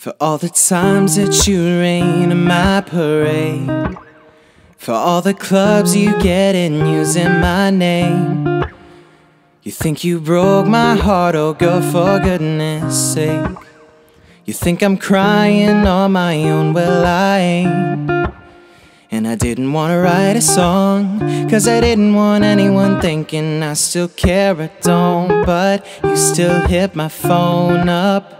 For all the times that you rain in my parade. For all the clubs you get in using my name. You think you broke my heart, oh girl, for goodness sake. You think I'm crying on my own, well I ain't. And I didn't want to write a song Cause I didn't want anyone thinking I still care, I don't. But you still hit my phone up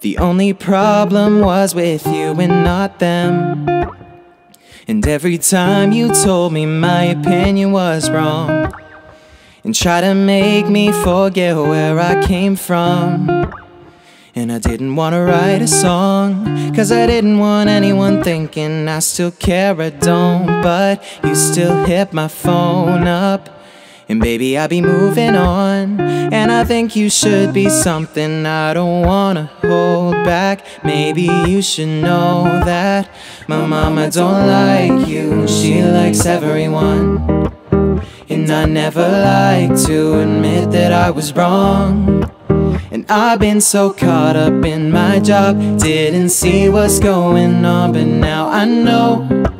the only problem was with you and not them. And every time you told me my opinion was wrong, and tried to make me forget where I came from. And I didn't want to write a song, cause I didn't want anyone thinking I still care, I don't. But you still hit my phone up. And baby, I be moving on. And I think you should be something I don't wanna hold back. Maybe you should know that My mama don't like you. She likes everyone. And I never like to admit that I was wrong. And I've been so caught up in my job. Didn't see what's going on But now I know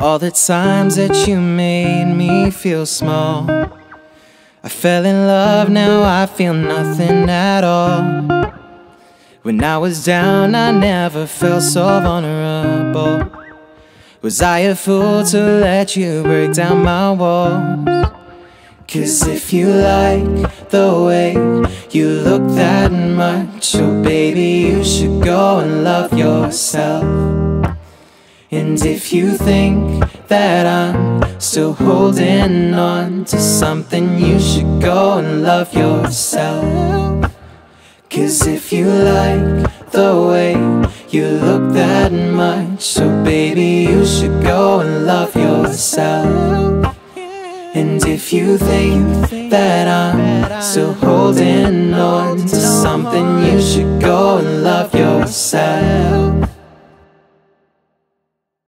all the times that you made me feel small. I fell in love, now I feel nothing at all. When I was down, I never felt so vulnerable. Was I a fool to let you break down my walls? Cause if you like the way you look that much Oh baby, you should go and love yourself and if you think that I'm still holding on to something You should go and love yourself. Cause if you like the way you look that much So baby you should go and love yourself. And if you think that I'm still holding on to